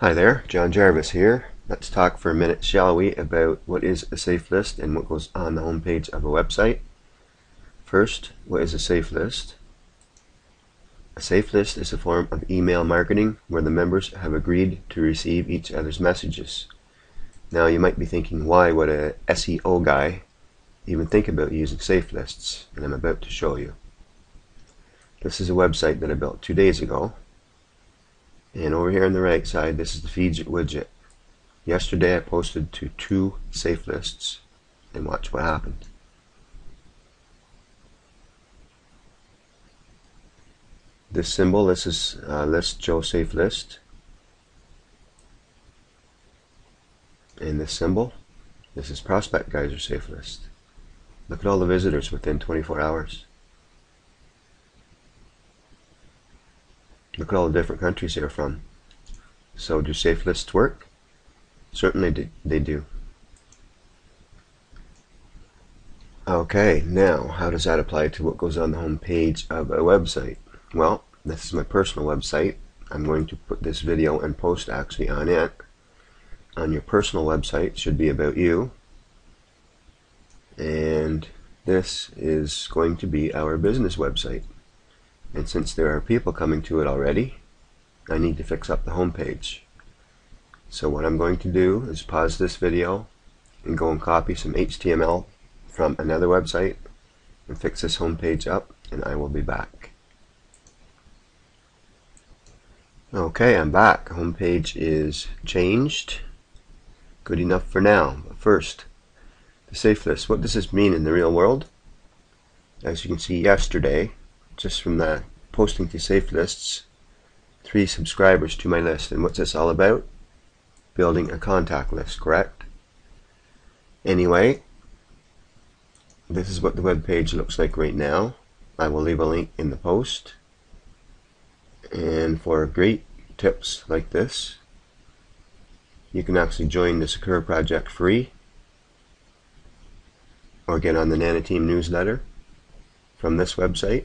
Hi there, John Jarvis here. Let's talk for a minute, shall we, about what is a safe list and what goes on the home page of a website. First, what is a safe list? A safe list is a form of email marketing where the members have agreed to receive each other's messages. Now you might be thinking, why would a SEO guy even think about using safe lists? And I'm about to show you. This is a website that I built two days ago and over here on the right side, this is the Feedjit widget. Yesterday I posted to two safe lists and watch what happened. This symbol, this is uh, ListJoe safe list. And this symbol, this is Prospect Geyser safe list. Look at all the visitors within 24 hours. Look at all the different countries they're from. So do safe lists work? Certainly they do. Okay, now how does that apply to what goes on the home page of a website? Well, this is my personal website. I'm going to put this video and post actually on it. On your personal website should be about you. And this is going to be our business website. And since there are people coming to it already, I need to fix up the home page. So what I'm going to do is pause this video and go and copy some HTML from another website and fix this home page up and I will be back. Okay, I'm back. Home page is changed. Good enough for now. But first, the safe list. What does this mean in the real world? As you can see yesterday, just from the posting to safe lists three subscribers to my list. And what's this all about? Building a contact list correct? Anyway this is what the web page looks like right now. I will leave a link in the post. And for great tips like this you can actually join the Sakura project free or get on the Nanoteam newsletter from this website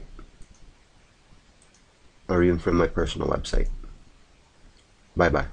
or even from my personal website. Bye bye.